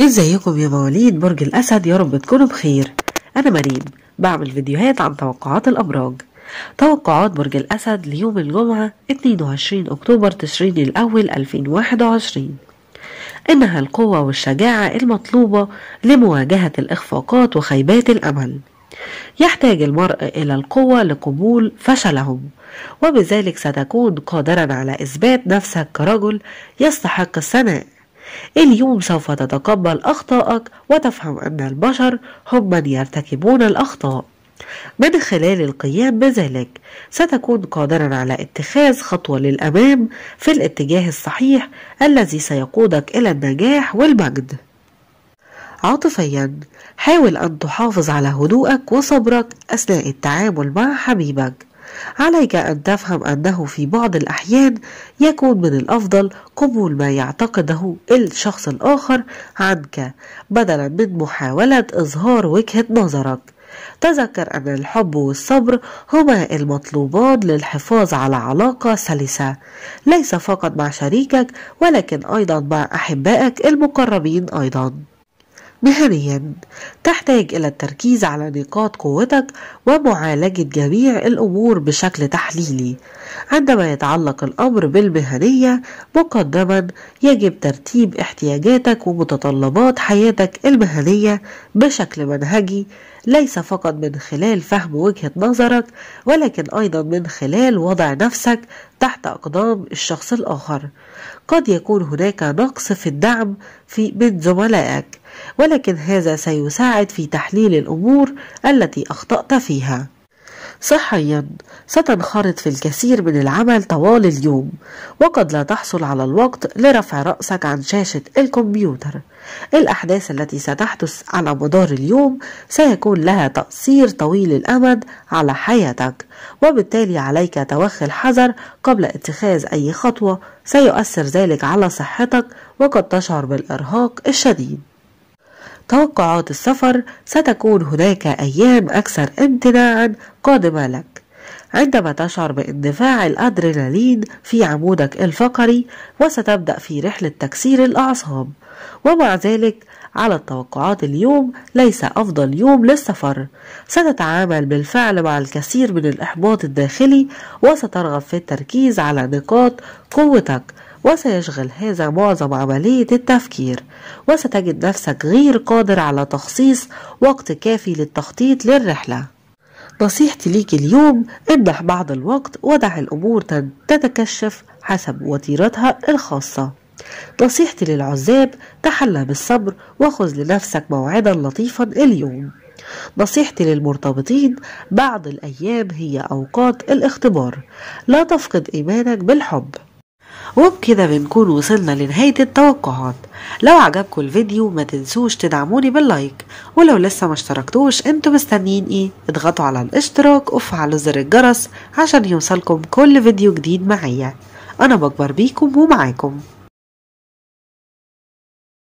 ازيكم يا مواليد برج الأسد؟ يا رب تكونوا بخير. أنا مريم بعمل فيديوهات عن توقعات الأبراج. توقعات برج الأسد ليوم الجمعة 22 أكتوبر تشرين الأول 2021 إنها القوة والشجاعة المطلوبة لمواجهة الإخفاقات وخيبات الأمل. يحتاج المرء إلى القوة لقبول فشلهم وبذلك ستكون قادرا على إثبات نفسك كرجل يستحق الثناء. اليوم سوف تتقبل أخطائك وتفهم أن البشر هم من يرتكبون الأخطاء. من خلال القيام بذلك ستكون قادرا على اتخاذ خطوة للأمام في الاتجاه الصحيح الذي سيقودك إلى النجاح والمجد. عاطفيا حاول أن تحافظ على هدوءك وصبرك أثناء التعامل مع حبيبك. عليك أن تفهم أنه في بعض الأحيان يكون من الأفضل قبول ما يعتقده الشخص الآخر عنك بدلا من محاولة إظهار وجهة نظرك. تذكر أن الحب والصبر هما المطلوبان للحفاظ على علاقة سلسة. ليس فقط مع شريكك ولكن أيضا مع أحبائك المقربين أيضا. مهنيا تحتاج إلى التركيز على نقاط قوتك ومعالجة جميع الأمور بشكل تحليلي. عندما يتعلق الأمر بالمهنية مقدما يجب ترتيب احتياجاتك ومتطلبات حياتك المهنية بشكل منهجي ليس فقط من خلال فهم وجهة نظرك ولكن أيضا من خلال وضع نفسك تحت أقدام الشخص الآخر. قد يكون هناك نقص في الدعم في من زملائك ولكن هذا سيساعد في تحليل الأمور التي أخطأت فيها. صحيا. ستنخرط في الكثير من العمل طوال اليوم. وقد لا تحصل على الوقت لرفع رأسك عن شاشة الكمبيوتر. الأحداث التي ستحدث على مدار اليوم سيكون لها تأثير طويل الأمد على حياتك. وبالتالي عليك توخي الحذر قبل اتخاذ أي خطوة. سيؤثر ذلك على صحتك وقد تشعر بالإرهاق الشديد. توقعات السفر ستكون هناك أيام أكثر امتناعا قادمة لك. عندما تشعر باندفاع الأدرينالين في عمودك الفقري وستبدأ في رحلة تكسير الأعصاب. ومع ذلك على التوقعات اليوم ليس أفضل يوم للسفر. ستتعامل بالفعل مع الكثير من الإحباط الداخلي وسترغب في التركيز على نقاط قوتك وسيشغل هذا معظم عملية التفكير وستجد نفسك غير قادر على تخصيص وقت كافي للتخطيط للرحلة. نصيحتي ليك اليوم امنح بعض الوقت ودع الأمور تتكشف حسب وتيرتها الخاصة. نصيحتي للعزاب تحلى بالصبر وخذ لنفسك موعدا لطيفا اليوم. نصيحتي للمرتبطين بعض الأيام هي أوقات الاختبار. لا تفقد إيمانك بالحب. وبكده بنكون وصلنا لنهاية التوقعات. لو عجبكم الفيديو ما تنسوش تدعموني باللايك ولو لسه ما اشتركتوش أنتوا مستنيين إيه اضغطوا على الاشتراك وفعلوا زر الجرس عشان يوصلكم كل فيديو جديد معايا. أنا بكبر بيكم ومعاكم.